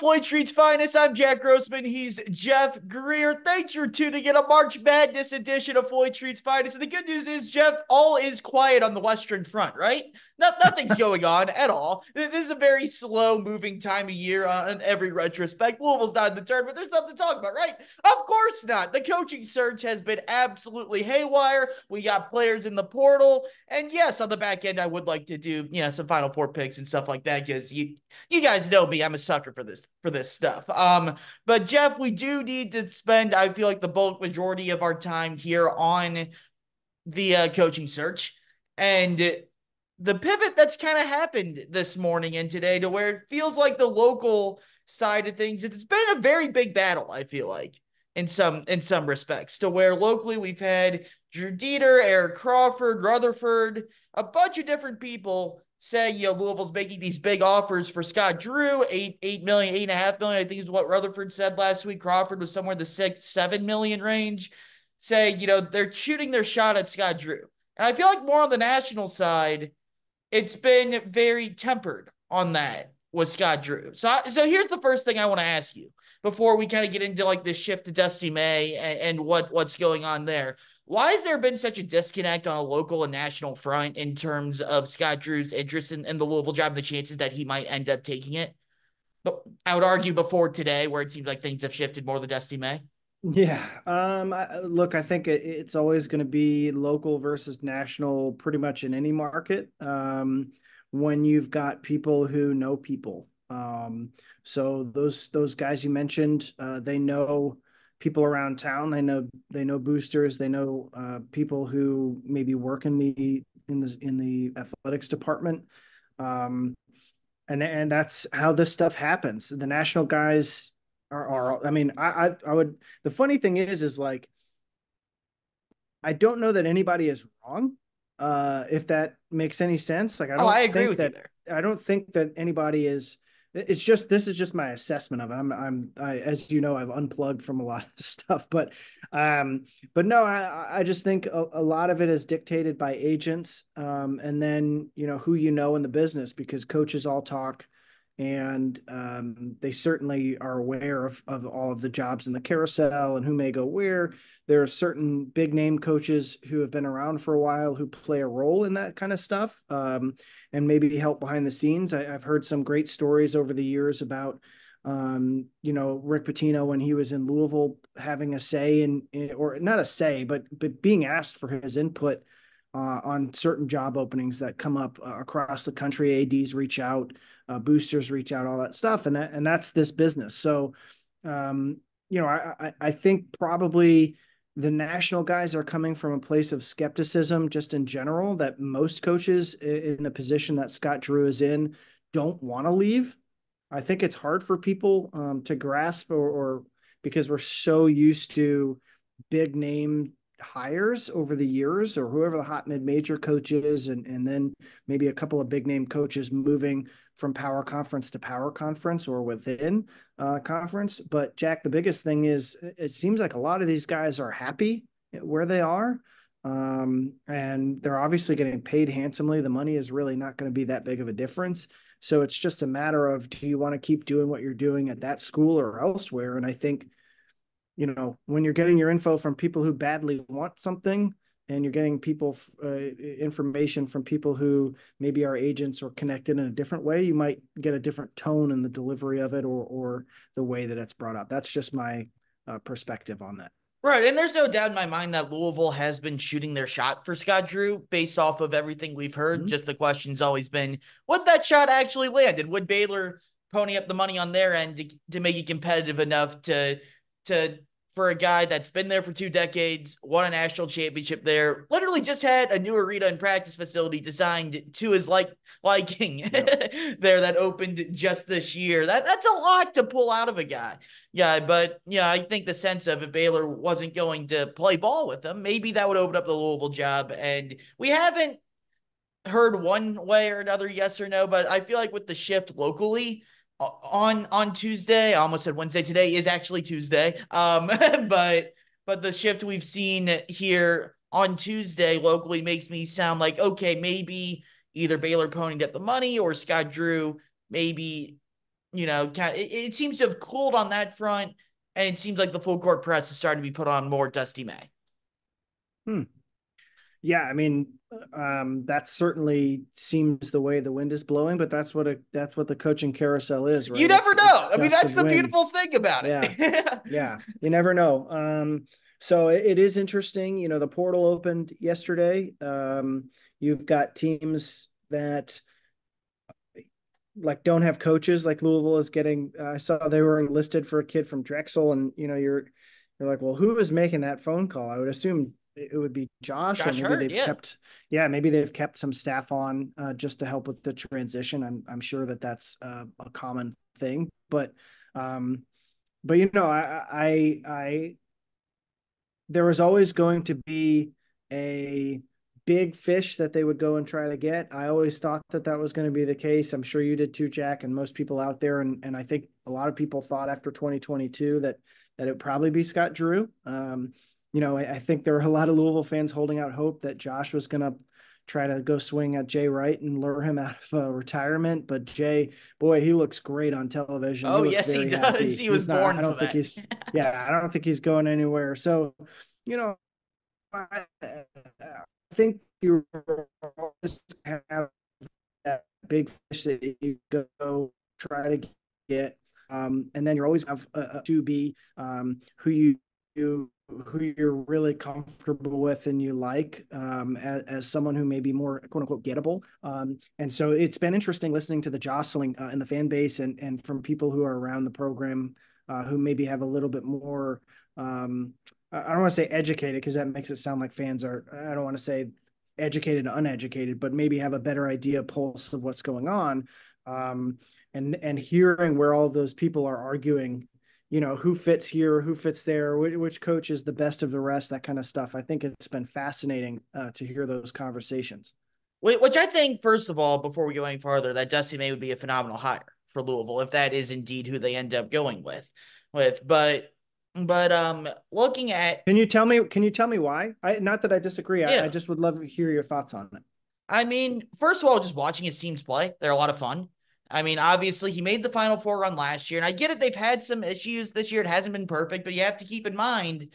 Floyd Street's finest. I'm Jack Grossman. He's Jeff Greer. Thanks for tuning in a March Madness edition of Floyd Street's finest. And the good news is, Jeff, all is quiet on the Western Front, right? No, nothing's going on at all. This is a very slow moving time of year on every retrospect. Louisville's not in the tournament. There's nothing to talk about, right? Of course not. The coaching search has been absolutely haywire. We got players in the portal. And yes, on the back end, I would like to do, you know, some final four picks and stuff like that because you you guys know me. I'm a sucker for this for this stuff. Um, but Jeff, we do need to spend, I feel like the bulk majority of our time here on the uh, coaching search. And the pivot that's kind of happened this morning and today to where it feels like the local side of things it's been a very big battle i feel like in some in some respects to where locally we've had drew deener eric crawford rutherford a bunch of different people say you know louisville's making these big offers for scott drew eight eight million eight and a half million i think is what rutherford said last week. Crawford was somewhere in the six seven million range. Say you know they're shooting their shot at scott drew. And i feel like more on the national side it's been very tempered on that with Scott Drew. So, so here's the first thing I want to ask you before we kind of get into like this shift to Dusty May and, and what what's going on there. Why has there been such a disconnect on a local and national front in terms of Scott Drew's interest in, in the Louisville job, and the chances that he might end up taking it? But I would argue before today, where it seems like things have shifted more to Dusty May. Yeah. Um, I, look, I think it, it's always going to be local versus national pretty much in any market. Um, when you've got people who know people. Um, so those those guys you mentioned, uh, they know people around town. They know they know boosters. They know uh, people who maybe work in the in the in the athletics department. Um, and and that's how this stuff happens. The national guys are, are I mean, I, I I would. The funny thing is, is like, I don't know that anybody is wrong. Uh, if that makes any sense, like I don't. Oh, I agree with that. I don't think that anybody is. It's just this is just my assessment of it. I'm I'm I, as you know I've unplugged from a lot of stuff, but um, but no, I I just think a, a lot of it is dictated by agents, um, and then you know who you know in the business because coaches all talk and um, they certainly are aware of, of all of the jobs in the carousel and who may go where. There are certain big name coaches who have been around for a while who play a role in that kind of stuff um, and maybe help behind the scenes. I, have heard some great stories over the years about, um, you know, Rick Pitino when he was in Louisville having a say in, in or not a say, but but being asked for his input uh, on certain job openings that come up uh, across the country. Ads reach out, uh, boosters reach out, all that stuff, and that and that's this business. So, um, you know, I I think probably the national guys are coming from a place of skepticism, just in general, that most coaches in the position that Scott Drew is in don't want to leave. I think it's hard for people um, to grasp, or, or because we're so used to big name hires over the years or whoever the hot mid-major coach is and, and then maybe a couple of big name coaches moving from power conference to power conference or within uh, conference. But jack the biggest thing is it seems like a lot of these guys are happy where they are um, and they're obviously getting paid handsomely. The money is really not going to be that big of a difference. So it's just a matter of do you want to keep doing what you're doing at that school or elsewhere? And i think you know when you're getting your info from people who badly want something and you're getting people uh, information from people who maybe are agents or connected in a different way you might get a different tone in the delivery of it or or the way that it's brought up that's just my uh, perspective on that Right. And there's no doubt in my mind that Louisville has been shooting their shot for Scott Drew based off of everything we've heard. Mm-hmm. Just the question's always been would that shot actually land? And would Baylor pony up the money on their end to, to make it competitive enough to to for a guy that's been there for two decades, won a national championship there, literally just had a new arena and practice facility designed to his like liking there that opened just this year. That that's a lot to pull out of a guy. Yeah, but yeah, I think the sense of if Baylor wasn't going to play ball with him, maybe that would open up the Louisville job. And we haven't heard one way or another, yes or no, but I feel like with the shift locally, on on Tuesday. I almost said Wednesday. Today is actually Tuesday. Um, but but the shift we've seen here on Tuesday locally makes me sound like okay, maybe either Baylor ponying up the money or Scott Drew maybe you know, it, it seems to have cooled on that front. And it seems like the full court press is starting to be put on more Dusty May. Hmm. Yeah, I mean, um, that certainly seems the way the wind is blowing, but that's what a that's what the coaching carousel is, right? You never it's, know. It's I mean, that's the wind. beautiful thing about it. Yeah, yeah, you never know. Um, so it, it is interesting. You know, the portal opened yesterday. Um, you've got teams that like don't have coaches. Like Louisville is getting. Uh, I saw they were enlisted for a kid from Drexel, and you know, you're you're like, well, who is making that phone call? I would assume it would be Josh, Josh or maybe Heird, they've yeah. kept, yeah, maybe they've kept some staff on uh, just to help with the transition. I'm I'm sure that that's uh, a common thing, but um, but you know, I I I there was always going to be a big fish that they would go and try to get. I always thought that that was going to be the case. I'm sure you did too, Jack, and most people out there, and and I think a lot of people thought after 2022 that that it would probably be Scott Drew. Um, you know, I, I, think there were a lot of Louisville fans holding out hope that Josh was going to try to go swing at Jay Wright and lure him out of uh, retirement. But Jay, boy, he looks great on television. Oh, he yes, he does. Happy. He he's was not, born. I don't think that. he's, yeah, I don't think he's going anywhere. So, you know, I, I think you have that big fish that you go try to get. Um, and then you're always have a, to be um, who you, you who you're really comfortable with and you like um, as, as, someone who may be more quote unquote gettable. Um, and so it's been interesting listening to the jostling uh, in the fan base and, and from people who are around the program uh, who maybe have a little bit more, um, I don't want to say educated because that makes it sound like fans are, I don't want to say educated uneducated, but maybe have a better idea pulse of what's going on. Um, and, and hearing where all of those people are arguing you know who fits here who fits there which, which, coach is the best of the rest that kind of stuff. I think it's been fascinating uh, to hear those conversations. Which i think first of all before we go any farther that dusty may would be a phenomenal hire for louisville if that is indeed who they end up going with with but but um looking at can you tell me can you tell me why? I not that i disagree yeah. I, I just would love to hear your thoughts on it. I mean first of all just watching his teams play they're a lot of fun I mean, obviously, he made the Final Four run last year, and I get it. They've had some issues this year. It hasn't been perfect, but you have to keep in mind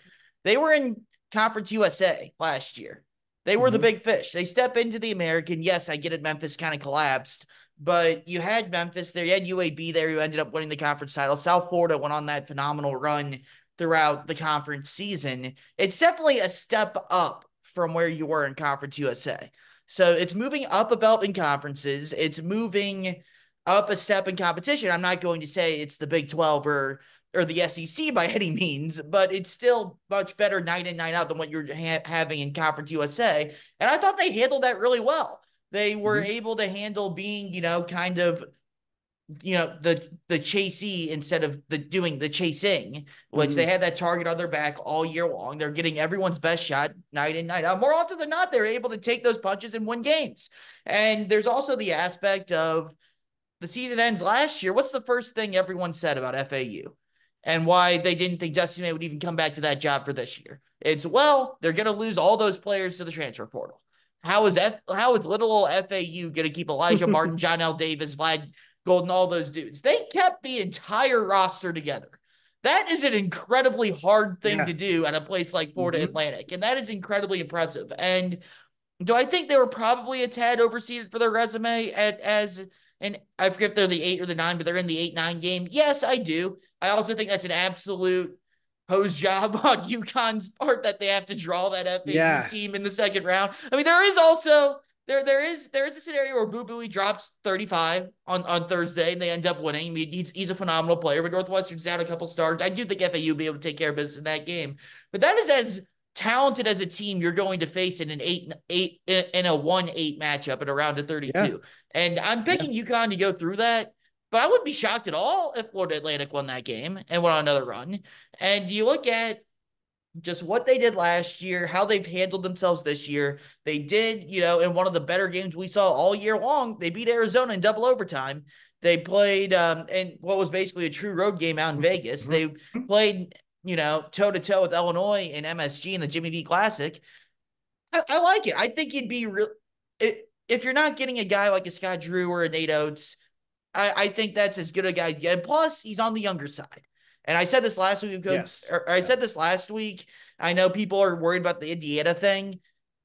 they were in Conference USA last year. They were mm-hmm. the big fish. They step into the American. Yes, I get it. Memphis kind of collapsed, but you had Memphis there. You had UAB there who ended up winning the conference title. South Florida went on that phenomenal run throughout the conference season. It's definitely a step up from where you were in Conference USA. So it's moving up a belt in conferences. It's moving up a step in competition. I'm not going to say it's the Big 12 or or the SEC by any means, but it's still much better night in night out than what you're ha- having in Conference USA. And I thought they handled that really well. They were mm-hmm. able to handle being, you know, kind of you know the the chasey instead of the doing the chasing which mm-hmm. they had that target on their back all year long they're getting everyone's best shot night in night out more often than not they're able to take those punches and win games and there's also the aspect of the season ends last year, what's the first thing everyone said about FAU and why they didn't think Dusty May would even come back to that job for this year? It's well, they're going to lose all those players to the transfer portal. How is F? How is little FAU going to keep Alijah Martin, Johnell Davis, Vlad Goldin, all those dudes? They kept the entire roster together. That is an incredibly hard thing yeah. to do at a place like Florida mm-hmm. Atlantic, and that is incredibly impressive. And do I think they were probably a tad overseeded for their resume at, as and I forget if they're the eight or the nine, but they're in the eight nine game. Yes, I do. I also think that's an absolute hose job on UConn's part that they have to draw that FAU yeah. team in the second round. I mean, there is also there there is there is a scenario where Boo Buie drops 35 on, on Thursday and they end up winning. I mean, he's he's a phenomenal player, but Northwestern's down a couple stars. I do think FAU will be able to take care of business in that game. But that is as talented as a team you're going to face in an eight eight in a one eight matchup at around a 32. Yeah. And I'm picking yeah. UConn to go through that, but I wouldn't be shocked at all if Florida Atlantic won that game and went on another run. And you look at just what they did last year, how they've handled themselves this year. They did, you know, in one of the better games we saw all year long, they beat Arizona in double overtime. They played um in what was basically a true road game out in Vegas. They played you know, toe to toe with Illinois and MSG in the Jimmy V Classic. I, I like it. I think it'd be real. It, if you're not getting a guy like a Scott Drew or a Nate Oats, I, I think that's as good a guy to get. Plus, he's on the younger side. And I said this last week. Yes. Or I said this last week. I know people are worried about the Indiana thing.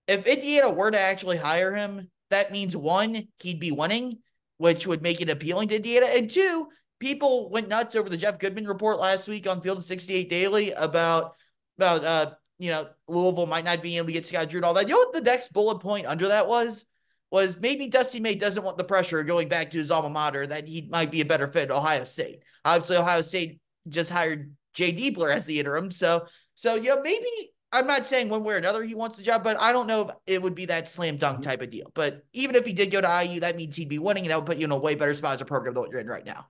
If Indiana were to actually hire him, that means one, he'd be winning, which would make it appealing to Indiana. And two, people went nuts over the Jeff Goodman report last week on Field of 68 Daily about about uh you know Louisville might not be able to get Scott Drew and all that. You know what the next bullet point under that was? Was maybe Dusty May doesn't want the pressure going back to his alma mater that he might be a better fit at Ohio State. Obviously, Ohio State just hired Jake Diebler as the interim. So, so you know, maybe I'm not saying one way or another he wants the job, but I don't know if it would be that slam dunk type of deal. But even if he did go to IU, that means he'd be winning, and that would put you in a way better spot as a program than what you're in right now.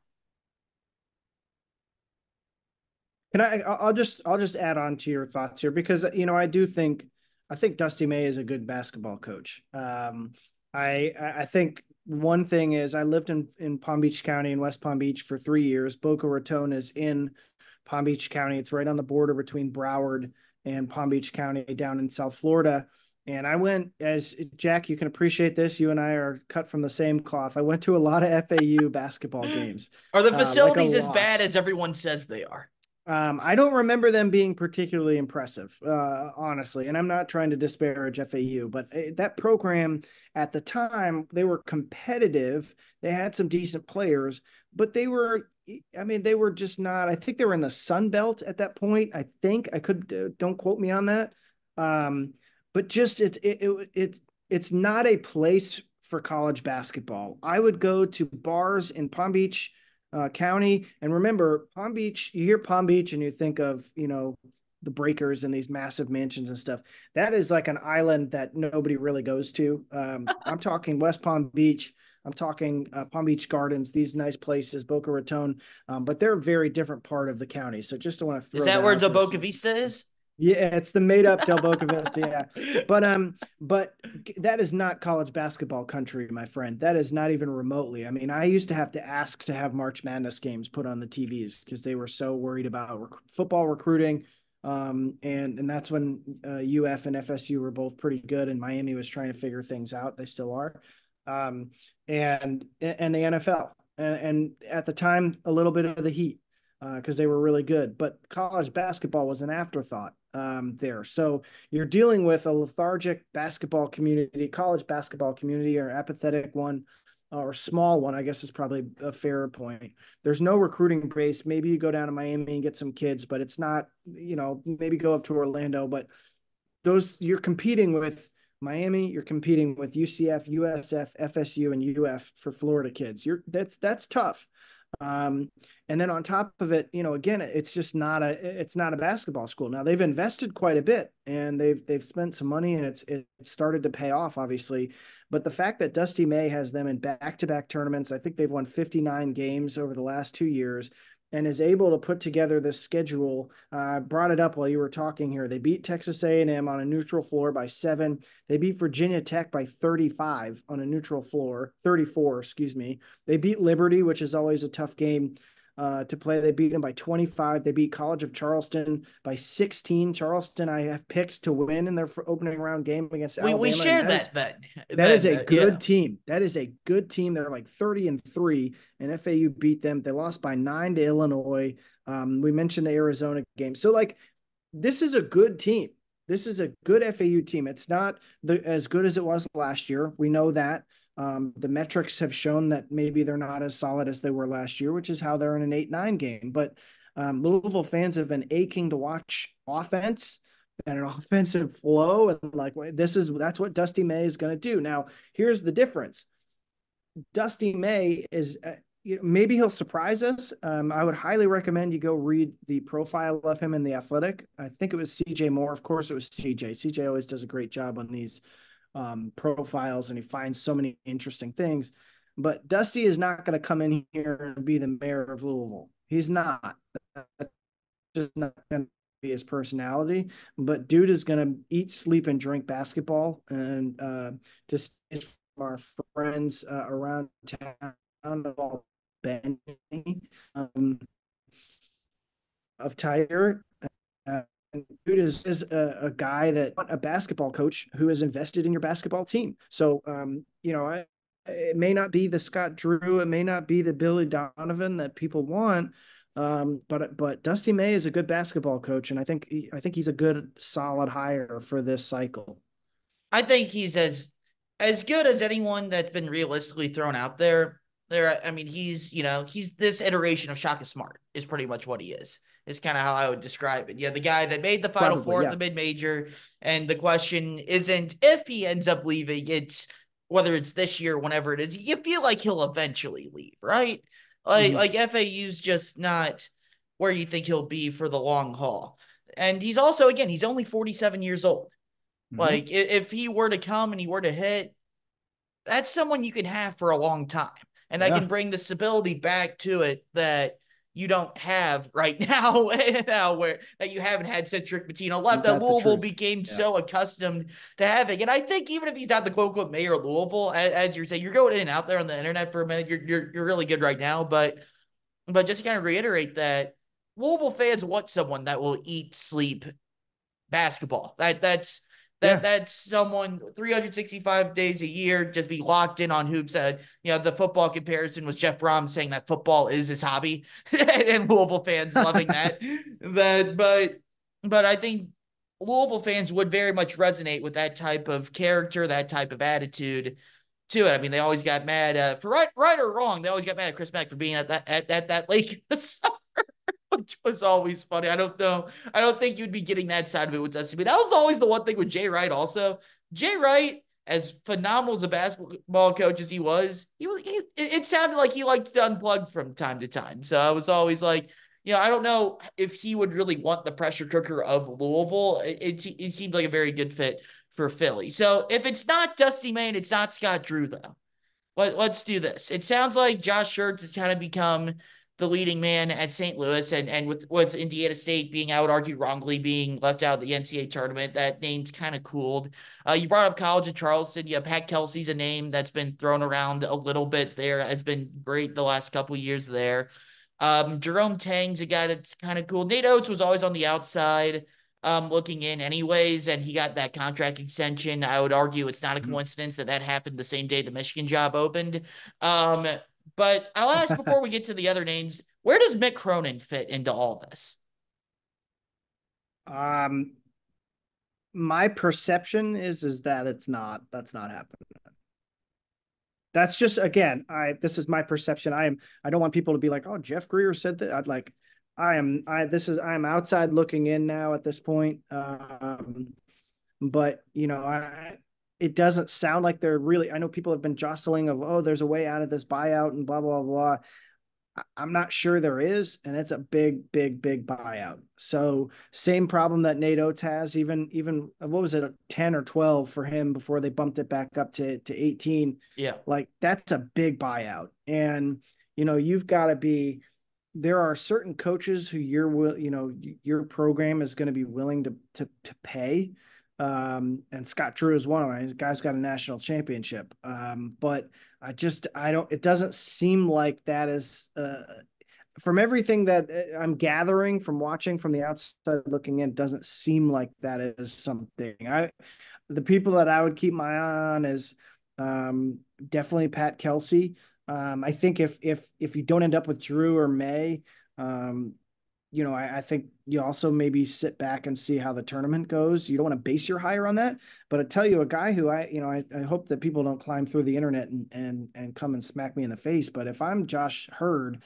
Can I? I'll just I'll just add on to your thoughts here because you know I do think I think Dusty May is a good basketball coach. Um, I I think one thing is I lived in in Palm Beach County in West Palm Beach for three years. Boca Raton is in Palm Beach County. It's right on the border between Broward and Palm Beach County down in South Florida. And I went as Jack, you can appreciate this. You and I are cut from the same cloth. I went to a lot of FAU basketball games. Are the facilities uh, like as bad as everyone says they are? Um, I don't remember them being particularly impressive, uh, honestly. And I'm not trying to disparage FAU, but eh, that program at the time, they were competitive. They had some decent players, but they were, I mean, they were just not, I think they were in the Sun Belt at that point. I think I could, don't quote me on that. Um, but just it's, it, it, it's, it's not a place for college basketball. I would go to bars in Palm Beach, uh, County. And remember, Palm Beach, you hear Palm Beach and you think of, you know, the breakers and these massive mansions and stuff. That is like an island that nobody really goes to. Um, I'm talking West Palm Beach. I'm talking uh, Palm Beach Gardens, these nice places, Boca Raton, um, but they're a very different part of the county. So just to want to is that, that where the Boca Vista is? Yeah, it's the made up Del Boca Vista. Yeah, but um, but that is not college basketball country, my friend. That is not even remotely. I mean, I used to have to ask to have March Madness games put on the TVs because they were so worried about rec- football recruiting. Um, and and that's when uh, UF and FSU were both pretty good, and Miami was trying to figure things out. They still are. Um, and and the NFL, and, and at the time, a little bit of the Heat because uh, they were really good. But college basketball was an afterthought um, there. So you're dealing with a lethargic basketball community, college basketball community, or apathetic one, or small one. I guess is probably a fair point. There's no recruiting base. Maybe you go down to Miami and get some kids, but it's not. You know, maybe go up to Orlando, but those you're competing with. Miami, you're competing with UCF, USF, FSU, and UF for Florida kids. You're that's that's tough. Um, and then on top of it, you know, again, it's just not a it's not a basketball school. Now they've invested quite a bit and they've they've spent some money and it's it started to pay off, obviously. But the fact that Dusty May has them in back to back tournaments, I think they've won 59 games over the last two years and is able to put together this schedule. I uh, brought it up while you were talking here. They beat Texas A&M on a neutral floor by seven. They beat Virginia Tech by 35 on a neutral floor, 34, excuse me. They beat Liberty, which is always a tough game uh, to play. They beat them by 25. They beat College of Charleston by 16. Charleston, I have picked to win in their opening round game against we, Alabama. We shared that, that, that, that is a good yeah. team. That is a good team. They're like 30 and three, and FAU beat them. They lost by nine to Illinois. Um, we mentioned the Arizona game. So, like, this is a good team. This is a good FAU team. It's not the, as good as it was last year. We know that. Um, the metrics have shown that maybe they're not as solid as they were last year, which is how they're in an 8 9 game. But um, Louisville fans have been aching to watch offense and an offensive flow. And like, this is that's what Dusty May is going to do. Now, here's the difference Dusty May is. Uh, you know, maybe he'll surprise us. Um, I would highly recommend you go read the profile of him in the Athletic. I think it was CJ Moore. Of course, it was CJ. CJ always does a great job on these um, profiles and he finds so many interesting things. But Dusty is not going to come in here and be the mayor of Louisville. He's not. That's just not going to be his personality. But dude is going to eat, sleep, and drink basketball. And uh, to from our friends uh, around town of Benny um, of Tire. Uh, dude is, is a, a, guy that a basketball coach who has invested in your basketball team. So, um, you know, I, it may not be the Scott Drew, it may not be the Billy Donovan that people want. Um, but but Dusty May is a good basketball coach, and I think I think he's a good solid hire for this cycle. I think he's as as good as anyone that's been realistically thrown out there. There, I mean, he's you know he's this iteration of Shaka Smart is pretty much what he is. Is kind of how I would describe it. Yeah, the guy that made the Final Probably, Four yeah. the mid major, and the question isn't if he ends up leaving; it's whether it's this year, or whenever it is, you feel like he'll eventually leave, right? Like mm-hmm. like FAU's just not where you think he'll be for the long haul. And he's also again, he's only 47 years old. Mm-hmm. Like if he were to come and he were to hit, that's someone you can have for a long time. And that yeah. can bring the stability back to it that you don't have right now, now where that you haven't had since Rick Pitino left. That Louisville became yeah. so accustomed to having, and I think even if he's not the quote unquote mayor of Louisville, as, as, you're saying, you're going in and out there on the internet for a minute. You're you're you're really good right now, but but just to kind of reiterate that Louisville fans want someone that will eat, sleep basketball. That that's that yeah. that's someone 365 days a year just be locked in on hoops. Uh, you know, the football comparison was Jeff Brohm saying that football is his hobby, and Louisville fans loving that. that, but but I think Louisville fans would very much resonate with that type of character, that type of attitude to it. I mean, they always got mad uh, for right, right or wrong. They always got mad at Chris Mack for being at that at, at that lake was always funny. I don't know. I don't think you'd be getting that side of it with SCB. That was always the one thing with Jay Wright. Also, Jay Wright, as phenomenal as a basketball coach as he was, he was. He, it sounded like he liked to unplug from time to time. So I was always like, you know, I don't know if he would really want the pressure cooker of Louisville. It, it, it seemed like a very good fit for Philly. So if it's not Dusty May, it's not Scott Drew though. Let, let's do this. It sounds like Josh Schertz has kind of become the leading man at St. Louis, and and with with Indiana State being, I would argue, wrongly being left out of the NCAA tournament, that name's kind of cooled. Uh, you brought up College of Charleston. Yeah, Pat Kelsey's a name that's been thrown around a little bit there. Has been great the last couple years there. Um, Jerome Tang's a guy that's kind of cool. Nate Oats was always on the outside um, looking in anyways, and he got that contract extension. I would argue it's not a mm-hmm. coincidence that that happened the same day the Michigan job opened. Um, but I'll ask before we get to the other names, where does Mick Cronin fit into all this? Um, my perception is is that it's not. That's not happening. That's just again, I this is my perception. I am. I don't want people to be like, oh, Jeff Greer said that. I'd like. I am. I this is. I'm outside looking in now at this point. Um, but you know, I it doesn't sound like they're really. I know people have been jostling of, oh, there's a way out of this buyout and blah blah blah. I'm not sure there is, and it's a big, big, big buyout. So same problem that Nate Oats has. Even even uh, what was it, uh, ten or twelve for him before they bumped it back up to to eighteen. Yeah, like that's a big buyout, and you know you've got to be. There are certain coaches who you're will you know your program is going to be willing to to to pay um, and Scott Drew is one of them. His guy's got a national championship. Um, but I just I don't. It doesn't seem like that is uh, from everything that uh, I'm gathering from watching from the outside looking in. Doesn't seem like that is something. I the people that I would keep my eye on is um, definitely Pat Kelsey. Um, I think if if if you don't end up with Drew or May, um, you know, I, I, think you also maybe sit back and see how the tournament goes. You don't want to base your hire on that, but I tell you, a guy who I, you know, I, I hope that people don't climb through the internet and and and come and smack me in the face. But if I'm Josh Heird,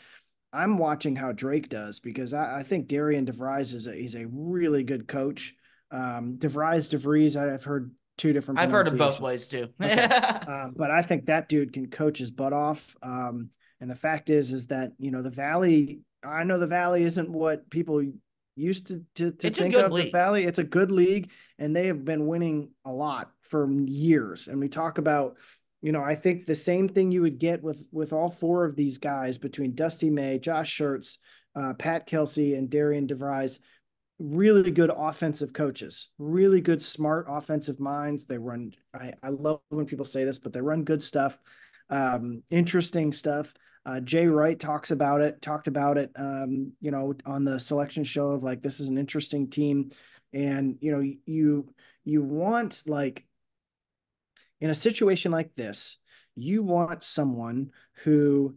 I'm watching how Drake does because I, I think Darian DeVries is a he's a really good coach. Um, DeVries, DeVries, I've heard two different. I've heard of both ways too. okay. um, but I think that dude can coach his butt off. Um, and the fact is, is that you know the Valley I know the Valley isn't what people used to to, to think of league. the Valley. It's a good league, and they have been winning a lot for years. And we talk about, you know, I think the same thing you would get with with all four of these guys between Dusty May, Josh Schertz, uh, Pat Kelsey, and Darian DeVries. Really good offensive coaches, really good, smart offensive minds. They run. I, I love when people say this, but they run good stuff, um, interesting stuff. Uh, Jay Wright talks about it, talked about it, um, you know, on the selection show of like this is an interesting team, and you know, you you want like in a situation like this, you want someone who,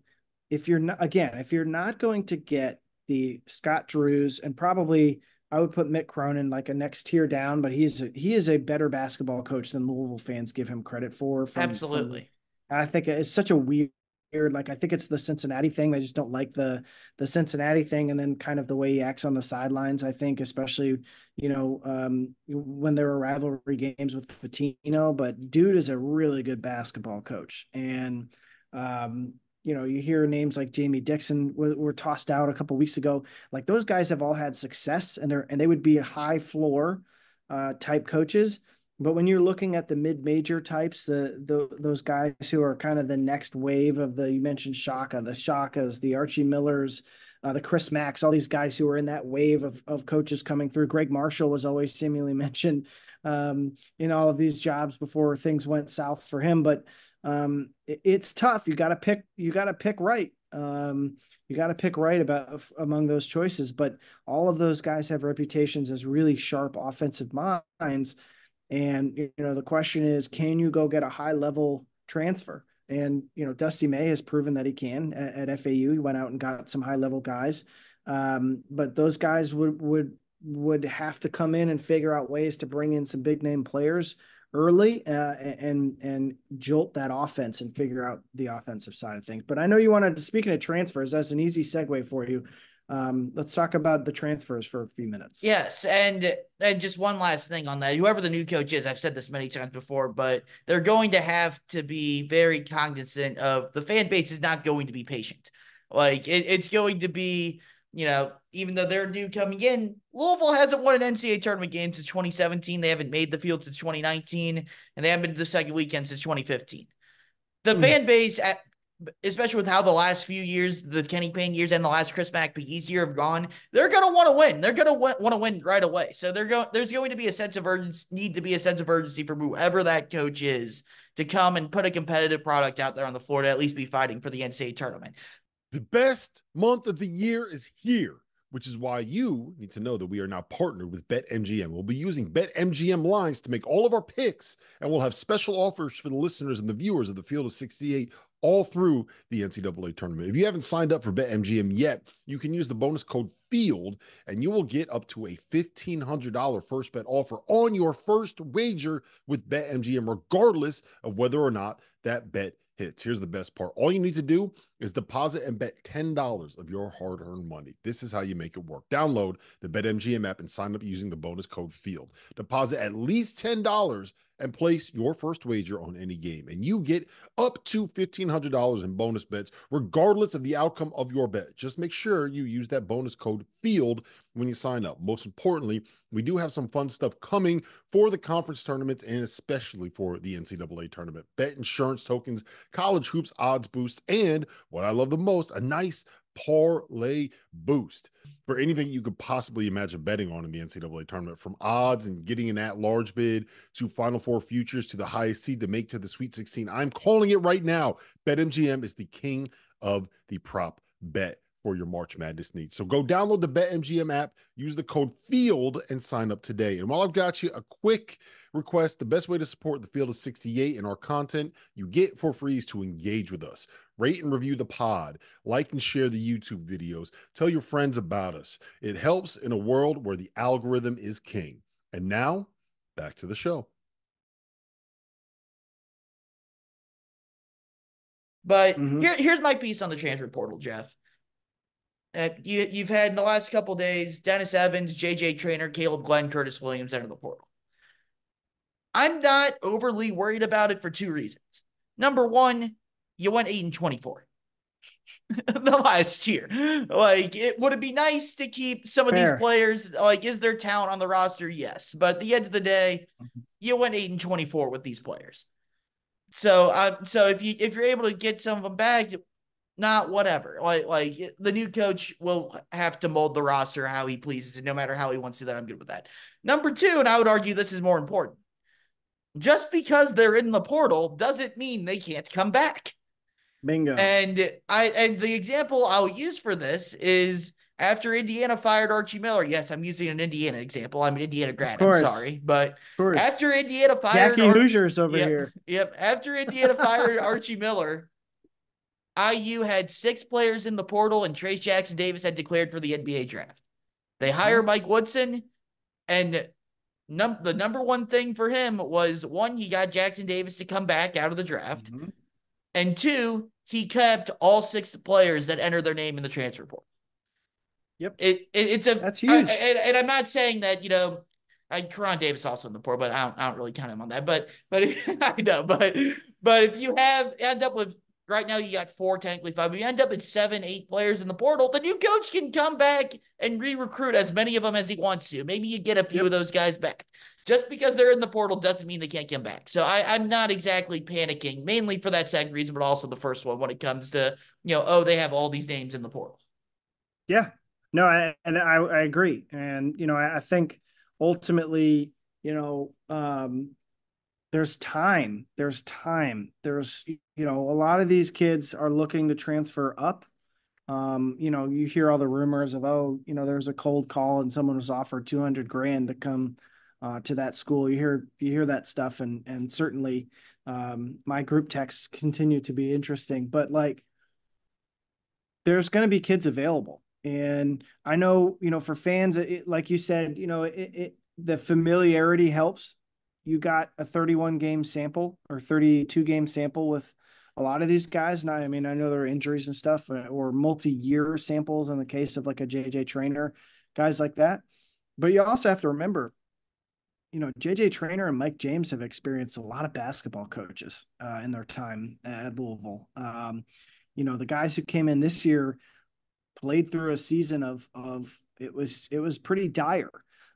if you're not, again, if you're not going to get the Scott Drews and probably I would put Mick Cronin like a next tier down, but he's a, he is a better basketball coach than Louisville fans give him credit for. From, Absolutely. From, I think it's such a weird like I think it's the Cincinnati thing. They just don't like the the Cincinnati thing, and then kind of the way he acts on the sidelines. I think, especially you know um, when there were rivalry games with Pitino. But dude is a really good basketball coach, and um, you know you hear names like Jamie Dixon were, were tossed out a couple weeks ago. Like those guys have all had success, and they're and they would be high floor uh, type coaches but when you're looking at the mid-major types, the, the those guys who are kind of the next wave of the you mentioned Shaka, the Shakas, the Archie Millers, uh, the Chris Macks, all these guys who are in that wave of of coaches coming through. Gregg Marshall was always seemingly mentioned um, in all of these jobs before things went south for him. But um, it, it's tough. You got to pick. You got to pick right. Um, you got to pick right about among those choices. But all of those guys have reputations as really sharp offensive minds and you know, the question is, can you go get a high level transfer? And you know, Dusty May has proven that he can at, at FAU. He went out and got some high level guys, um, but those guys would would would have to come in and figure out ways to bring in some big name players early uh, and and jolt that offense and figure out the offensive side of things. But I know you wanted to speaking of transfers, that's an easy segue for you. Um, let's talk about the transfers for a few minutes. Yes, and and just one last thing on that. Whoever the new coach is, I've said this many times before, but they're going to have to be very cognizant of the fan base is not going to be patient. Like it, it's going to be, you know, even though they're new coming in, Louisville hasn't won an NCAA tournament game since 2017. They haven't made the field since 2019, and they haven't been to the second weekend since 2015 the mm. fan base at especially with how the last few years, the Kenny Payne years and the last Chris MacPea's year have gone, they're going to want to win. They're going to want to win right away. So they're. There's going to be a sense of urgency. Need to be a sense of urgency for whoever that coach is to come and put a competitive product out there on the floor to at least be fighting for the NCAA tournament. The best month of the year is here which is why you need to know that we are now partnered with BetMGM. We'll be using BetMGM lines to make all of our picks, and we'll have special offers for the listeners and the viewers of the Field of 68 all through the NCAA tournament. If you haven't signed up for BetMGM yet, you can use the bonus code FIELD and you will get up to a $1,500 first bet offer on your first wager with BetMGM, regardless of whether or not that bet hits. Here's the best part all you need to do is deposit and bet $10 of your hard earned money. This is how you make it work. Download the BetMGM app and sign up using the bonus code FIELD. Deposit at least $10 and place your first wager on any game. And you get up to $1,500 in bonus bets, regardless of the outcome of your bet. Just make sure you use that bonus code FIELD when you sign up. Most importantly, we do have some fun stuff coming for the conference tournaments and especially for the NCAA tournament. Bet insurance tokens, college hoops odds boosts, and what I love the most, a nice parlay boost for anything you could possibly imagine betting on in the NCAA tournament, from odds and getting an at large bid to Final Four futures to the highest seed to make to the Sweet 16. I'm calling it right now. BetMGM is the king of the prop bet for your March Madness needs. So go download the BetMGM app, use the code FIELD, and sign up today. And while I've got you, a quick request the best way to support the Field of 68 and our content you get for free is to engage with us. Rate and review the pod, like and share the YouTube videos, tell your friends about us. It helps in a world where the algorithm is king. And now, back to the show. But mm-hmm. here, here's my piece on the transfer portal, Jeff. Uh, you, you've had in the last couple days Dennis Evans, JJ Traynor, Kaleb Glenn, Curtis Williams enter the portal. I'm not overly worried about it for two reasons. Number one, you went 8 and 24 the last year. Like, it would it be nice to keep some of Fair. these players? Like, is there talent on the roster? Yes. But at the end of the day, mm-hmm. you went 8 and 24 with these players. So, uh, so if you if you're able to get some of them back, not whatever. Like like the new coach will have to mold the roster how he pleases, and no matter how he wants to that, I'm good with that. Number two, and I would argue this is more important. Just because they're in the portal doesn't mean they can't come back. Bingo. And I and the example I'll use for this is after Indiana fired Archie Miller, yes, I'm using an Indiana example. I'm an Indiana grad. I'm sorry, but after Indiana fired Jackie Ar- Hoosiers over yep, here. Yep. After Indiana fired Archie Miller, IU had six players in the portal, and Trayce Jackson Davis had declared for the NBA draft. They hire mm-hmm. Mike Woodson, and num- the number one thing for him was one, he got Jackson Davis to come back out of the draft, mm-hmm. and two, he kept all six players that entered their name in the transfer portal. Yep. It, it it's a that's huge. I, and, and, I'm not saying that you know, I Karan Davis also in the portal, but I don't I don't really count him on that. But but if, I know, but but if you have end up with Right now, you got four, technically five. But you end up with seven, eight players in the portal. The new coach can come back and re-recruit as many of them as he wants to. Maybe you get a few yep. of those guys back. Just because they're in the portal doesn't mean they can't come back. So I, I'm not exactly panicking, mainly for that second reason, but also the first one when it comes to you know, oh, they have all these names in the portal. Yeah, no, I, and I, I agree, and you know, I, I think ultimately, you know, um, there's time there's time there's you know a lot of these kids are looking to transfer up um you know you hear all the rumors of oh you know there's a cold call and someone was offered 200 grand to come uh, to that school you hear you hear that stuff and and certainly um my group texts continue to be interesting but like there's going to be kids available and i know you know for fans it, like you said you know it, it the familiarity helps you got a 31 game sample or 32 game sample with a lot of these guys. Now, I mean, I know there are injuries and stuff uh, or multi year samples in the case of like a JJ Traynor guys like that. But you also have to remember, you know, JJ Traynor and Mike James have experienced a lot of basketball coaches uh, in their time at Louisville. Um, you know, the guys who came in this year played through a season of of it was it was pretty dire.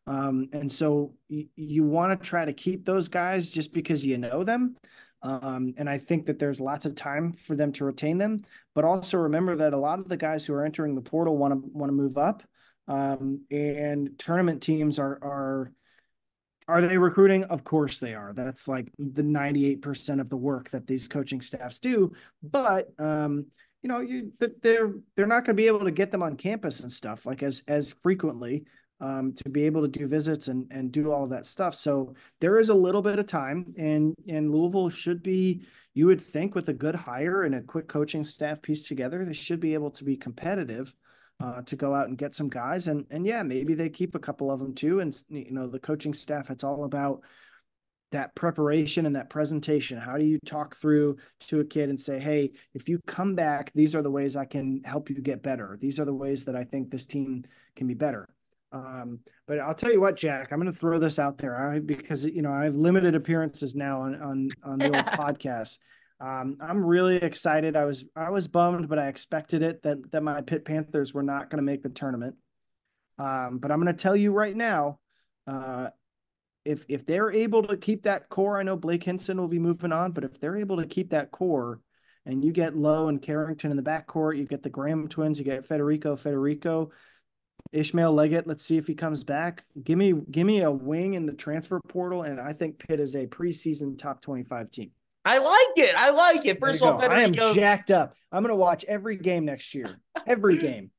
Um, and so y- you want to try to keep those guys just because you know them. Um, and I think that there's lots of time for them to retain them, but also remember that a lot of the guys who are entering the portal want to want to move up. Um, and tournament teams are are are they recruiting? Of course they are. That's like the 98% of the work that these coaching staffs do. But um, you know, you they're they're not going to be able to get them on campus and stuff like as as frequently um, to be able to do visits and and do all that stuff. So there is a little bit of time, and and Louisville should be. You would think with a good hire and a quick coaching staff piece together, they should be able to be competitive. Uh, to go out and get some guys. And and yeah maybe they keep a couple of them too. And you know the coaching staff it's all about that preparation and that presentation. How do you talk through to a kid and say hey if you come back these are the ways i can help you get better. These are the ways that i think this team can be better. Um, but I'll tell you what, Jack, I'm going to throw this out there. I, because you know I have limited appearances now on on on the old podcast. Um, I'm really excited. I was I was bummed, but I expected it that that my Pitt Panthers were not going to make the tournament. Um, but I'm going to tell you right now, uh, if if they're able to keep that core, I know Blake Hinson will be moving on, but if they're able to keep that core, and you get Lowe and Carrington in the backcourt, you get the Graham twins, you get Federico Federico, Ishmael Leggett, let's see if he comes back. Give me give me a wing in the transfer portal, and I think Pitt is a preseason top 25 team. I like it. I like it. First of all, I am jacked up. I'm gonna watch every game next year. Every game.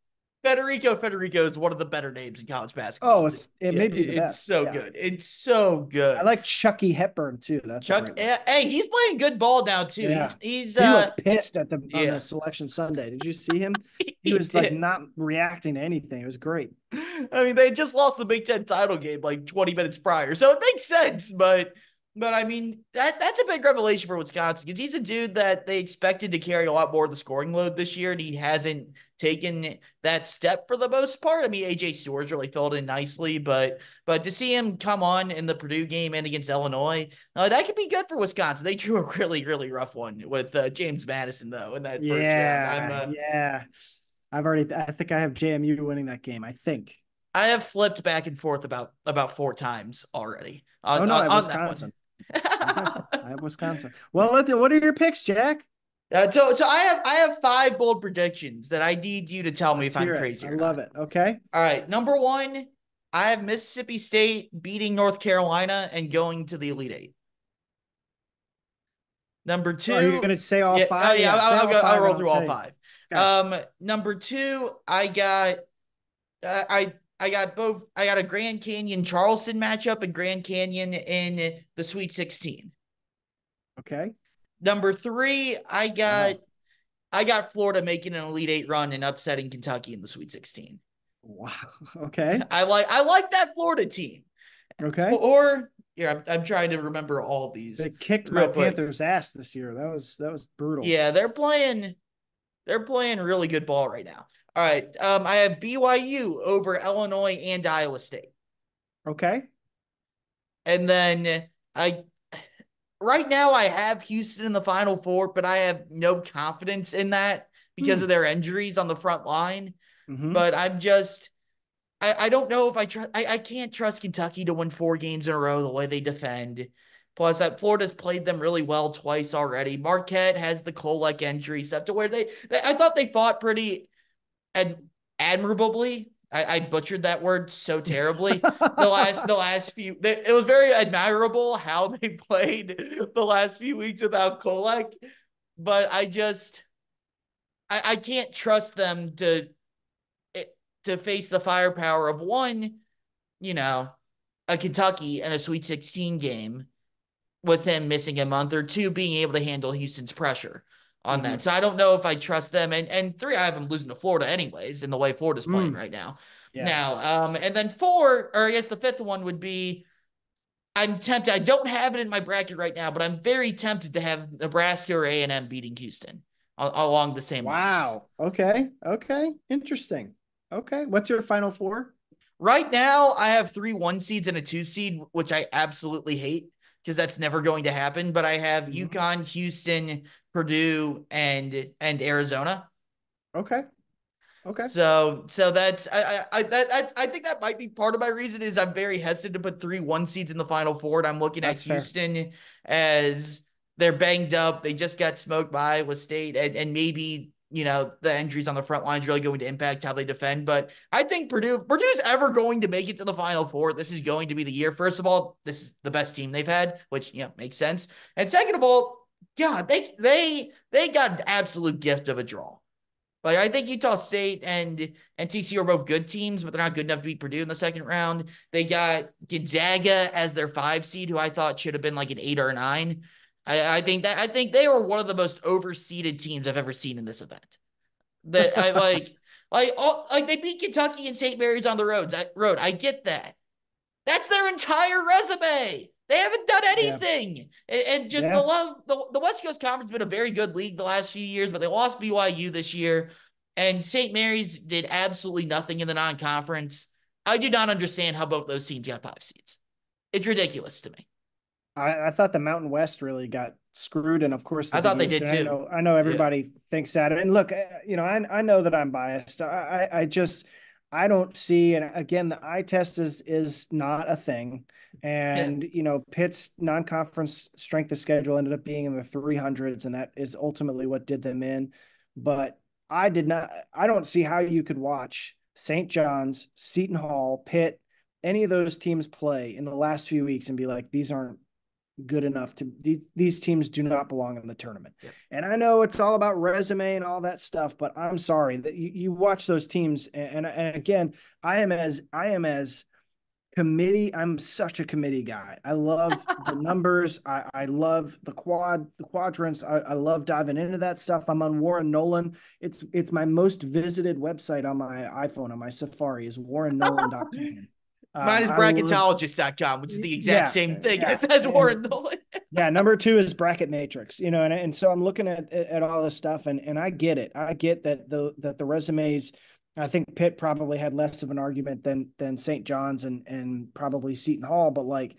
Federico Federico is one of the better names in college basketball. Oh, it's it may be the best. It's so yeah. good. It's so good. I like Chucky Hepburn too. That's Chuck. Hey, he's playing good ball now too. Yeah. He's he's he uh, looked pissed at the yeah. on the selection Sunday. Did you see him? he, he was did. like not reacting to anything. It was great. I mean, they just lost the Big Ten title game like 20 minutes prior, so it makes sense. But but I mean, that that's a big revelation for Wisconsin because he's a dude that they expected to carry a lot more of the scoring load this year, and he hasn't taken that step for the most part. I mean, AJ Storr's really filled in nicely, but but to see him come on in the Purdue game and against Illinois, uh, that could be good for Wisconsin. They drew a really really rough one with uh, James Madison though in that yeah, first round. Uh, yeah. I've already. I think I have JMU winning that game. I think. I have flipped back and forth about about four times already. On, oh no, on, on Wisconsin. I have Wisconsin. Well, let what are your picks, Jack? Uh, so, so I have I have five bold predictions that I need you to tell me Let's if I'm it. crazy. I love not. it. Okay. All right. Number one, I have Mississippi State beating North Carolina and going to the Elite Eight. Number two, are going to say all yeah, five? Oh, yeah, I'll, I'll, go, I'll roll through all five. Um, number two, I got uh, I I got both. I got a Grand Canyon Charleston matchup and Grand Canyon in the Sweet 16. Okay. Number three, I Uh-huh. got I got Florida making an Elite Eight run and upsetting Kentucky in the Sweet 16. Wow. Okay. I like I like that Florida team. Okay. Or yeah, I'm, I'm trying to remember all these. They kicked my quick. Panthers' ass this year. That was that was brutal. Yeah, they're playing they're playing really good ball right now. All right. Um, I have BYU over Illinois and Iowa State. Okay. And then I right now I have Houston in the final four, but I have no confidence in that because Hmm. of their injuries on the front line. Mhm. But I'm just I, I don't know if I trust I, I can't trust Kentucky to win four games in a row the way they defend. Plus, that Florida's played them really well twice already. Marquette has the Kolek injury stuff to where they, they I thought they fought pretty and admirably. I, I butchered that word so terribly the last the last few they, it was very admirable how they played the last few weeks without Kolek, but I just I, I can't trust them to eh, to face the firepower of one, you know, a Kentucky and a Sweet 16 game with him missing a month or two being able to handle Houston's pressure on that. So I don't know if I trust them and and three I have them losing to Florida anyways in the way Florida's playing Mm. right now. Yeah. Now, um, and then four, or I guess the fifth one would be I'm tempted. I don't have it in my bracket right now, but I'm very tempted to have Nebraska or A and M beating Houston along the same lines. Wow. Okay. Okay. Interesting. Okay. What's your final four? Right now, I have three one seeds and a two seed, which I absolutely hate because that's never going to happen. But I have Mhm. UConn, Houston, Purdue, and and Arizona. Okay. Okay. So so that's I I I that I, I think that might be part of my reason is I'm very hesitant to put three one seeds in the final four. And I'm looking That's at fair. Houston as they're banged up. They just got smoked by Iowa State, and, and maybe you know the injuries on the front lines really going to impact how they defend. But I think Purdue Purdue's ever going to make it to the final four. This is going to be the year. First of all, this is the best team they've had, which you know makes sense. And second of all, God, they they they got an absolute gift of a draw. Like I think Utah State and and TCU are both good teams, but they're not good enough to beat Purdue in the second round. They got Gonzaga as their five seed, who I thought should have been like an eight or nine. I, I think that I think they were one of the most overseeded teams I've ever seen in this event. That I like, like all, like they beat Kentucky and St. Mary's on the roads. I, road. I get that. That's their entire resume. They haven't done anything, and, and just Yeah. the love. The, the West Coast Conference has been a very good league the last few years, but they lost BYU this year, and St. Mary's did absolutely nothing in the non-conference. I do not understand how both those teams got five seeds. It's ridiculous to me. I, I thought the Mountain West really got screwed, and of course, I thought they did too. I know, I know everybody thinks that, and look, uh, you know, I I know that I'm biased. I I I just I don't see, and again, the eye test is is not a thing, and you know, Pitt's non-conference strength of schedule ended up being in the 300s, and that is ultimately what did them in. But I did not. I don't see how you could watch St. John's, Seton Hall, Pitt, any of those teams play in the last few weeks and be like, these aren't good enough to these, these teams do not belong in the tournament. Yep. And I know it's all about resume and all that stuff, but I'm sorry that you, you watch those teams and, and and again, I am as I am as committee i'm such a committee guy. I love the numbers. I i love the quad the quadrants. I, I love diving into that stuff. I'm on warren nolan. It's it's my most visited website on my iphone on my safari is Warren warrennolan.com Um, Mine is bracketologist.com, which is the exact Yeah, same thing yeah, as, as and- Warren Nolan. yeah number two is bracket matrix you know and, and so i'm looking at at all this stuff and and i get it. I get that the that the resumes i think pitt probably had less of an argument than than st john's and and probably seton hall but like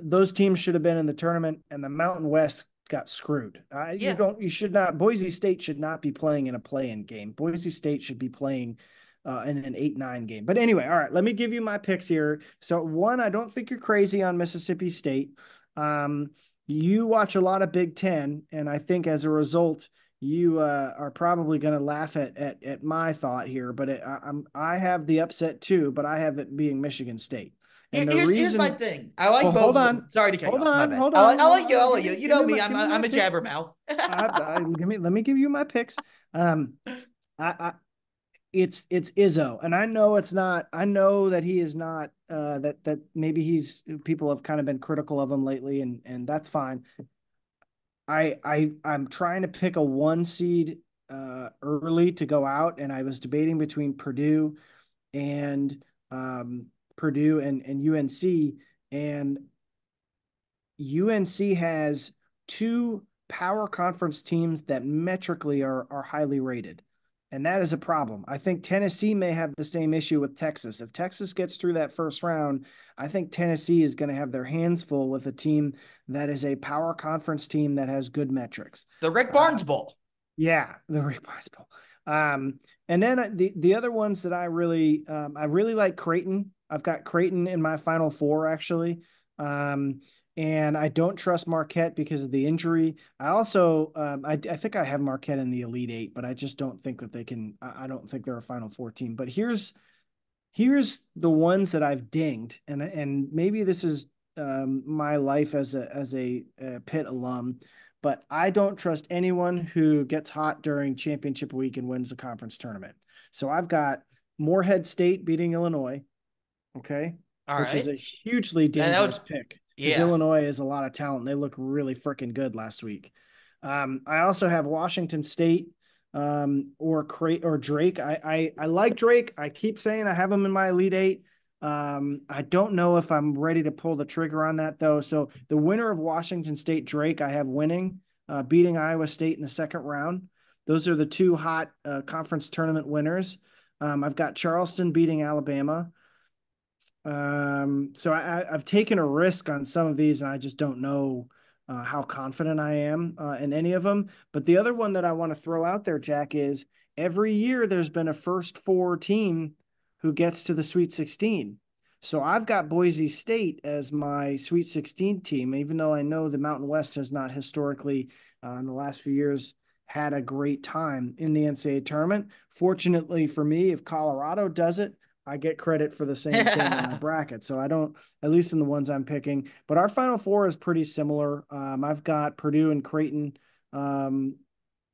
those teams should have been in the tournament and the mountain west got screwed. Yeah. you don't you should not boise state should not be playing in a play-in game. Boise state should be playing uh, in an eight nine game. But anyway, all right, let me give you my picks here. So one, I don't think you're crazy on Mississippi State. Um, you watch a lot of Big Ten, and I think as a result, you uh, are probably going to laugh at, at at my thought here. But it, I, I'm I have the upset too, but I have it being Michigan State. And the here's, here's reason, my thing. I like Well, both. hold on. Sorry to cut Hold you off. on, hold I like, I like you. I on. like you. You know me. I'm I'm a jabbermouth. I, I, give me let me give you my picks. Um, I, I it's it's Izzo, and I know it's not. I know that he is not. Uh, that that maybe he's people have kind of been critical of him lately, and and that's fine. I I I'm trying to pick a one seed uh, early to go out, and I was debating between Purdue and um, Purdue and and UNC, and UNC has two power conference teams that metrically are are highly rated. And that is a problem. I think Tennessee may have the same issue with Texas. If Texas gets through that first round, I think Tennessee is going to have their hands full with a team that is a power conference team that has good metrics. The Rick Barnes uh, Bowl. Yeah, the Rick Barnes Bowl. Um, and then uh, the the other ones that I really um, I really like Creighton. I've got Creighton in my final four actually. Um, and I don't trust Marquette because of the injury. I also, um, I, I, think I have Marquette in the Elite Eight, but I just don't think that they can. I don't think they're a Final Four team. But here's here's the ones that I've dinged, and and maybe this is um, my life as a as a, a Pitt alum, but I don't trust anyone who gets hot during championship week and wins the conference tournament. So I've got Morehead State beating Illinois. Okay. All which right. is a hugely dangerous pick because yeah. Illinois is a lot of talent. They look really freaking good last week. Um, I also have Washington State um, or Cra- or Drake. I, I I like Drake. I keep saying I have him in my Elite Eight. Um, I don't know if I'm ready to pull the trigger on that though. So the winner of Washington State Drake, I have winning, uh, beating Iowa State in the second round. Those are the two hot uh, conference tournament winners. Um, I've got Charleston beating Alabama. Um, so I, have taken a risk on some of these, and I just don't know uh, how confident I am uh, in any of them. But the other one that I want to throw out there, Jack, is every year there's been a first four team who gets to the Sweet 16. So I've got Boise State as my Sweet 16 team, even though I know the Mountain West has not historically, uh, in the last few years, had a great time in the NCAA tournament. Fortunately for me, if Colorado does it, I get credit for the same thing in my bracket. So I don't, at least in the ones I'm picking. But our final four is pretty similar. Um, I've got Purdue and Creighton, um,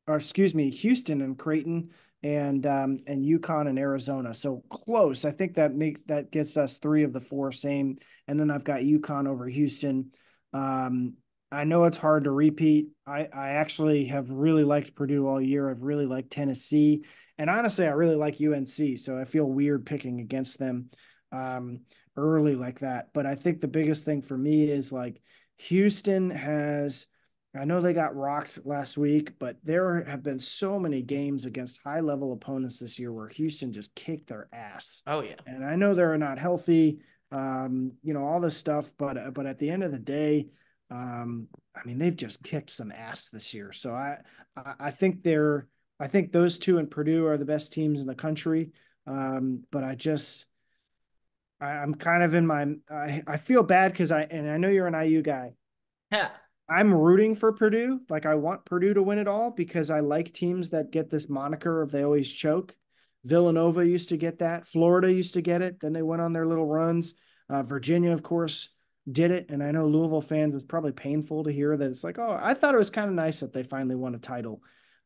or excuse me, Houston and Creighton, and um, and UConn and Arizona. So close. I think that makes that gets us three of the four same. And then I've got UConn over Houston. Um, I know it's hard to repeat. I, I actually have really liked Purdue all year. I've really liked Tennessee. And honestly, I really like UNC. So I feel weird picking against them um, early like that. But I think the biggest thing for me is like Houston has, I know they got rocked last week, but there have been so many games against high level opponents this year where Houston just kicked their ass. Oh, yeah. And I know they're not healthy, um, you know, all this stuff. But, but at the end of the day, um, I mean, they've just kicked some ass this year. So I, I think they're, I think those two and Purdue are the best teams in the country. Um, but I just, I, am kind of in my, I, I feel bad because I, and I know you're an IU guy. Yeah. I'm rooting for Purdue. Like I want Purdue to win it all because I like teams that get this moniker of they always choke. Villanova used to get that. Florida used to get it. Then they went on their little runs. Uh, Virginia, of course, did it. And I know Louisville fans was probably painful to hear that it's like, oh, I thought it was kind of nice that they finally won a title.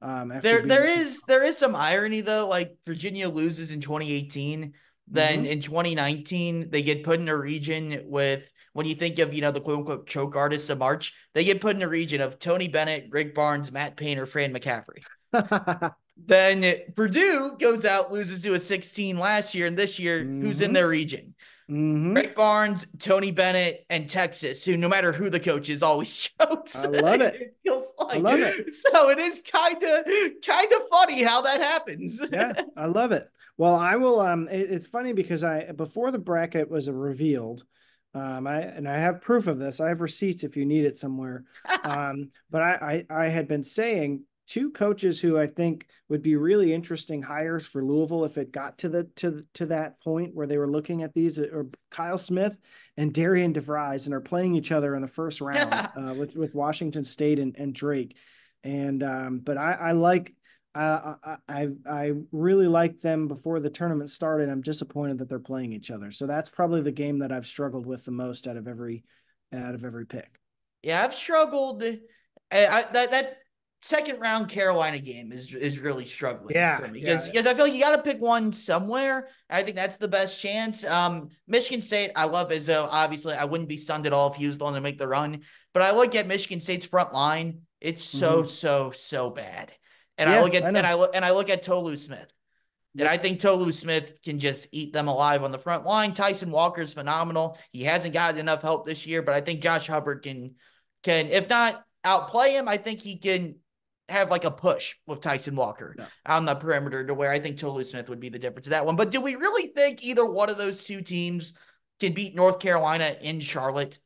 Um, there, there is there is some irony though. Like Virginia loses in 2018, then mm-hmm. in 2019 they get put in a region with when you think of you know the quote unquote choke artists of March, they get put in a region of Tony Bennett, Rick Barnes, Matt Painter, Fran McCaffery. then Purdue goes out loses to a 16 last year, and this year mm-hmm. who's in mm-hmm. their region? Mm-hmm. Rick Barnes, Tony Bennett, and Texas, who no matter who the coach is, always chokes. I love it. it feels like. I love it. So it is kind of kind of funny how that happens. yeah, I love it. Well, I will. Um, it, it's funny because I before the bracket was revealed. Um, I and I have proof of this. I have receipts if you need it somewhere. um, but I, I I had been saying two coaches who I think would be really interesting hires for Louisville if it got to the to to that point where they were looking at these, or Kyle Smith and Darian DeVries, and are playing each other in the first round uh, with with Washington State and, and Drake. And um, but I, I like I, I I really liked them before the tournament started. I'm disappointed that they're playing each other. So that's probably the game that I've struggled with the most out of every out of every pick. Yeah, I've struggled. I, I that that second round Carolina game is is really struggling Yeah, for me yeah. because because I feel like you got to pick one somewhere. I think that's the best chance. Um, Michigan State, I love Izzo. Obviously, I wouldn't be stunned at all if he was the one to make the run. But I look at Michigan State's front line; it's so so so bad. And I Mm-hmm. Look at I and I look and I look at Tolu Smith. And I think Tolu Smith can just eat them alive on the front line. Tyson Walker's phenomenal. He hasn't gotten enough help this year, but I think Josh Hubbard can can, if not outplay him, I think he can have like a push with Tyson Walker Yeah. on the perimeter to where I think Tolu Smith would be the difference of that one. But do we really think either one of those two teams can beat North Carolina in Charlotte?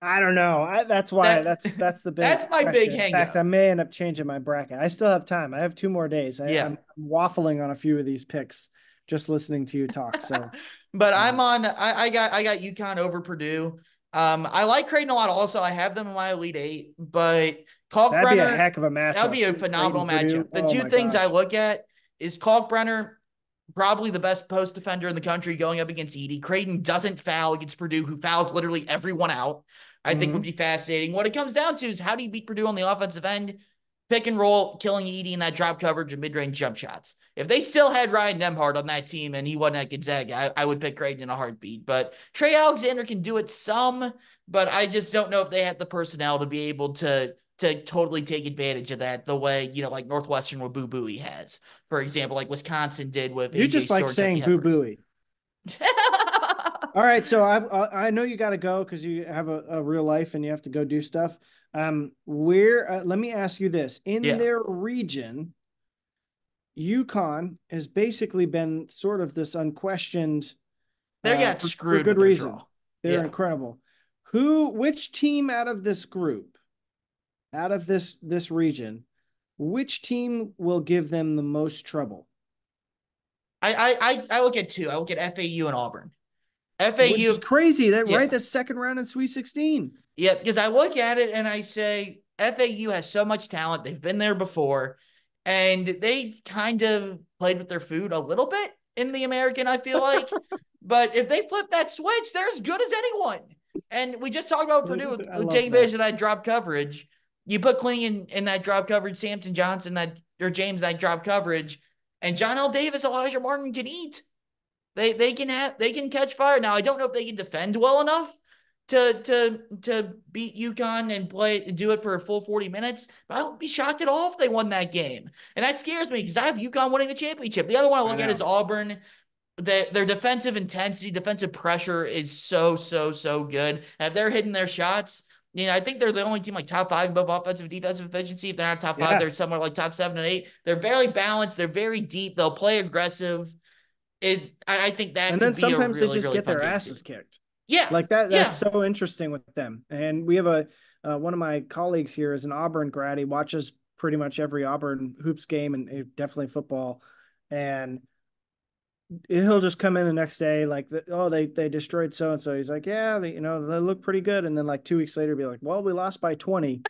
I don't know. I, that's why That- that's that's the big. that's my big question. In fact. I may end up changing my bracket. I still have time. I have two more days. I, Yeah. I'm waffling on a few of these picks just listening to you talk. So But. I'm on. I, I got I got UConn over Purdue. Um, I like Creighton a lot. Also, I have them in my elite eight, but that'd be a heck of a matchup. that would be a phenomenal matchup. The Oh two things I look at is Kalkbrenner, probably the best post defender in the country, going up against Edey. Creighton doesn't foul against Purdue, who fouls literally everyone out. I think Mhm. would be fascinating. What it comes down to is how do you beat Purdue on the offensive end? Pick and roll, killing Edey in that drop coverage and mid range jump shots. If they still had Ryan Nembhard on that team and he wasn't at Gonzaga, I, I would pick Creighton in a heartbeat. But Trey Alexander can do it some, but I just don't know if they have the personnel to be able to to totally take advantage of that the way you know like Northwestern with Boo Buie has, for example, like Wisconsin did with You just like saying Boo Buie. All right, so I I I know you got to go because you have a, a real life and you have to go do stuff. Um, where? Uh, let me ask you this: in Yeah. their region, UConn has basically been sort of this unquestioned. they uh, got for- screwed for good reason. draw. They're Yeah. incredible. Who? Which team out of this group, out of this this region, which team will give them the most trouble? I, I I I look at two. I look at FAU and Auburn. FAU, is crazy that Yeah. right the second round in Sweet Sixteen. yeah, because I look at it and I say FAU has so much talent. They've been there before, and they've kind of played with their food a little bit in the American. I feel like, but if they flip that switch, they're as good as anyone. And we just talked about Purdue with, I with love taking advantage of that drop coverage. You put Clingan, in that drop coverage, Samson Johnson that or James that drop coverage, and Johnell Davis, Alijah Martin can eat. They they can have they can catch fire. Now I don't know if they can defend well enough to to to beat UConn and play do it for a full 40 minutes. But I wouldn't be shocked at all if they won that game. And that scares me because I have UConn winning the championship. The other one I I look at is Auburn. Their, their defensive intensity, defensive pressure is so, so, so good. And if they're hitting their shots, you know, I think they're the only team like top five above offensive and defensive efficiency. If they're not top Yeah. five, they're somewhere like top seven and eight. They're very balanced. They're very deep. They'll play aggressive. It, I, I think that and then sometimes really, they just really get their asses kicked. Yeah, Like that. That's Yeah. so interesting with them. And we have a uh, one of my colleagues here is an Auburn grad. He watches pretty much every Auburn hoops game and uh, definitely football. And he'll just come in the next day like, oh, they they destroyed so and so. He's like, yeah, they, you know, they look pretty good. And then like two weeks later, be like, well, we lost by twenty.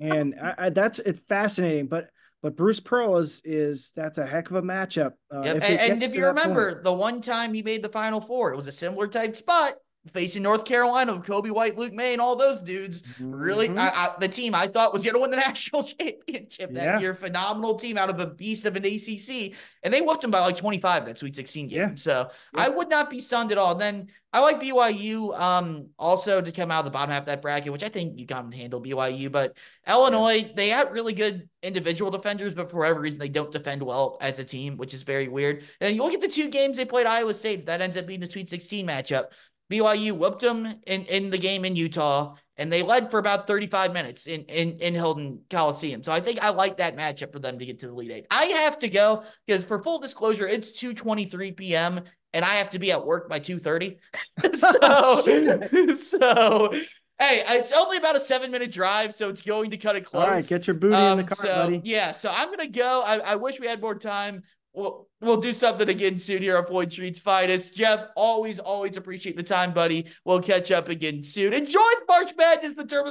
and I, I, that's it's fascinating. But but Bruce Pearl is is that's a heck of a matchup. Uh, Yep. if And, and if you that point. remember, the one time he made the Final Four, it was a similar type spot facing North Carolina with Coby White, Luke Maye, and all those dudes. Really, Mhm. I, I, the team I thought was going to win the national championship that Yeah. year. Phenomenal team out of a beast of an ACC, and they whooped them by like 25 that Sweet 16 game. Yeah. So Yeah. I would not be stunned at all. then I like BYU um also to come out of the bottom half of that bracket, which I think you can handle BYU. But Illinois, they have really good individual defenders, but for whatever reason, they don't defend well as a team, which is very weird. And you look at the two games they played Iowa State, that ends up being the Sweet 16 matchup. BYU whooped them in, in the game in Utah, and they led for about 35 minutes in, in, in Hilton Coliseum. So I think I like that matchup for them to get to the lead eight. I have to go because for full disclosure, it's 2:23 p.m. and I have to be at work by 2:30. so so hey, it's only about a seven minute drive, so it's going to cut it close. All right, get your booty in the Um, car, so, buddy. Yeah, so I'm gonna go. I, I wish we had more time. We'll we'll do something again soon here on Floyd Street's Finest. Jeff, always, always appreciate the time, buddy. We'll catch up again soon. Enjoy the March Madness, the tournament.